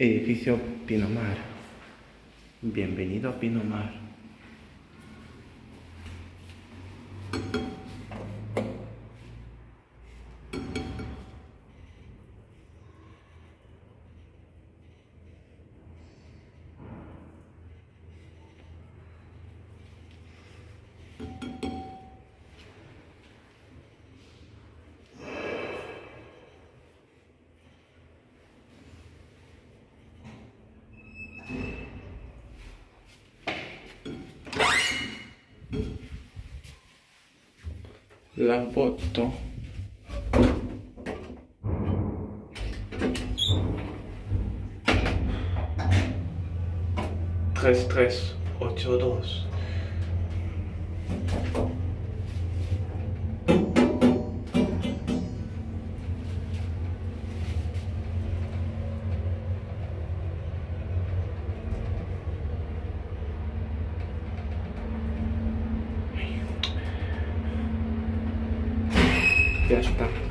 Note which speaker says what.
Speaker 1: Edificio Pinomar. Bienvenido a Pinomar. La foto. Tres, tres, ocho, dos. gerçekten.